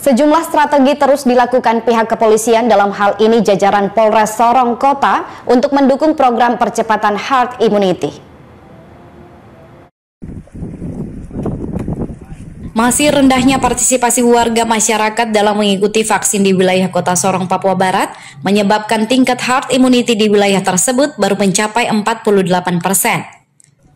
Sejumlah strategi terus dilakukan pihak kepolisian dalam hal ini jajaran Polres Sorong Kota untuk mendukung program percepatan herd immunity. Masih rendahnya partisipasi warga masyarakat dalam mengikuti vaksin di wilayah kota Sorong, Papua Barat menyebabkan tingkat herd immunity di wilayah tersebut baru mencapai 48 persen.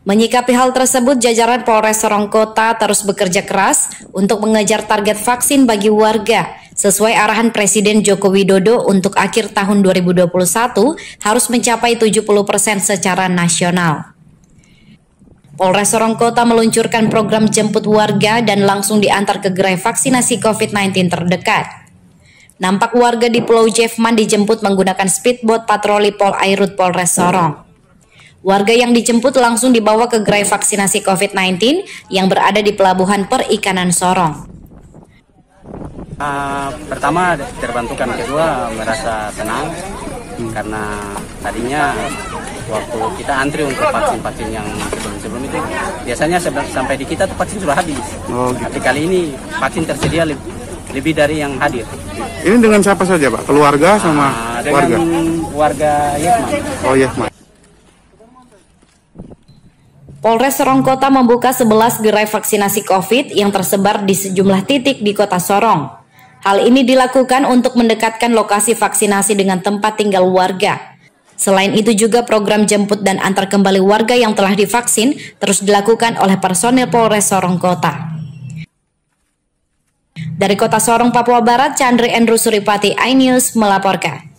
Menyikapi hal tersebut, jajaran Polres Sorong Kota terus bekerja keras untuk mengejar target vaksin bagi warga sesuai arahan Presiden Joko Widodo untuk akhir tahun 2021 harus mencapai 70% secara nasional. Polres Sorong Kota meluncurkan program jemput warga dan langsung diantar ke gerai vaksinasi COVID-19 terdekat. Nampak warga di Pulau Jeffman dijemput menggunakan speedboat patroli Pol Airut Polres Sorong. Warga yang dijemput langsung dibawa ke gerai vaksinasi COVID-19 yang berada di Pelabuhan Perikanan Sorong. Uh, pertama terbantukan, kedua merasa tenang hmm. karena tadinya waktu kita antri untuk vaksin-vaksin yang sebelum-sebelum itu biasanya sampai di kita tuh vaksin sudah habis. Oh, gitu. Tapi kali ini vaksin tersedia lebih, lebih dari yang hadir. Ini dengan siapa saja Pak? Keluarga sama uh, dengan warga? warga Yekman. Oh Yekman. Polres Sorong Kota membuka 11 gerai vaksinasi COVID yang tersebar di sejumlah titik di kota Sorong. Hal ini dilakukan untuk mendekatkan lokasi vaksinasi dengan tempat tinggal warga. Selain itu juga program jemput dan antar kembali warga yang telah divaksin terus dilakukan oleh personel Polres Sorong Kota. Dari kota Sorong, Papua Barat, Chandri Andrew Suripati, iNews melaporkan.